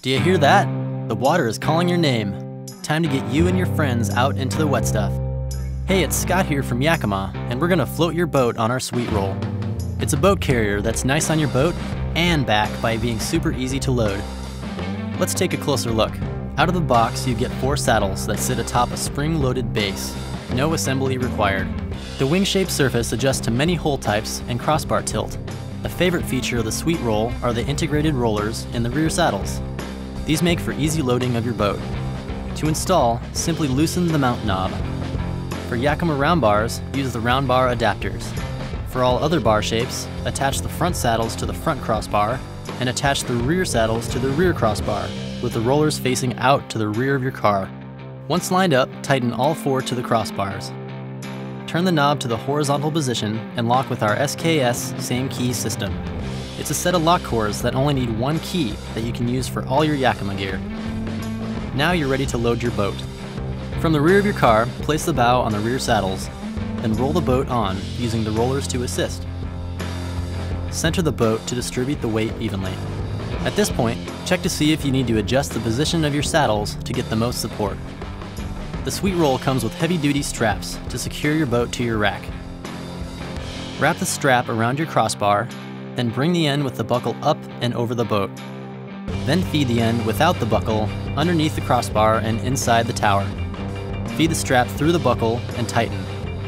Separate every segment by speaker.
Speaker 1: Do you hear that? The water is calling your name. Time to get you and your friends out into the wet stuff. Hey, it's Scott here from Yakima, and we're gonna float your boat on our Sweetroll. It's a boat carrier that's nice on your boat and back by being super easy to load. Let's take a closer look. Out of the box, you get four saddles that sit atop a spring-loaded base. No assembly required. The wing-shaped surface adjusts to many hole types and crossbar tilt. A favorite feature of the Sweetroll are the integrated rollers in the rear saddles. These make for easy loading of your boat. To install, simply loosen the mount knob. For Yakima round bars, use the round bar adapters. For all other bar shapes, attach the front saddles to the front crossbar and attach the rear saddles to the rear crossbar, with the rollers facing out to the rear of your car. Once lined up, tighten all four to the crossbars. Turn the knob to the horizontal position and lock with our SKS same key system. It's a set of lock cores that only need one key that you can use for all your Yakima gear. Now you're ready to load your boat. From the rear of your car, place the bow on the rear saddles, then roll the boat on using the rollers to assist. Center the boat to distribute the weight evenly. At this point, check to see if you need to adjust the position of your saddles to get the most support. The Sweetroll comes with heavy-duty straps to secure your boat to your rack. Wrap the strap around your crossbar, then bring the end with the buckle up and over the boat. Then feed the end without the buckle underneath the crossbar and inside the tower. Feed the strap through the buckle and tighten.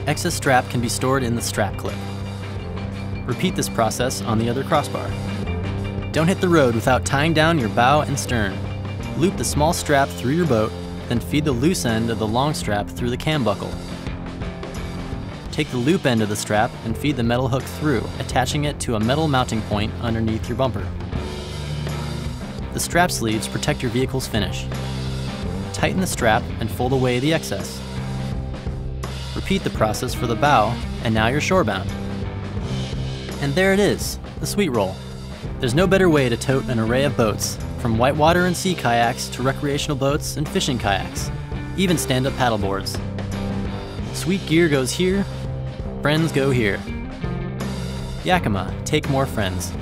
Speaker 1: Excess strap can be stored in the strap clip. Repeat this process on the other crossbar. Don't hit the road without tying down your bow and stern. Loop the small strap through your boat, then feed the loose end of the long strap through the cam buckle. Take the loop end of the strap and feed the metal hook through, attaching it to a metal mounting point underneath your bumper. The strap sleeves protect your vehicle's finish. Tighten the strap and fold away the excess. Repeat the process for the bow, and now you're shorebound. And there it is, the Sweetroll. There's no better way to tote an array of boats, from whitewater and sea kayaks to recreational boats and fishing kayaks, even stand-up paddleboards. Sweet gear goes here, friends go here. Yakima, take more friends.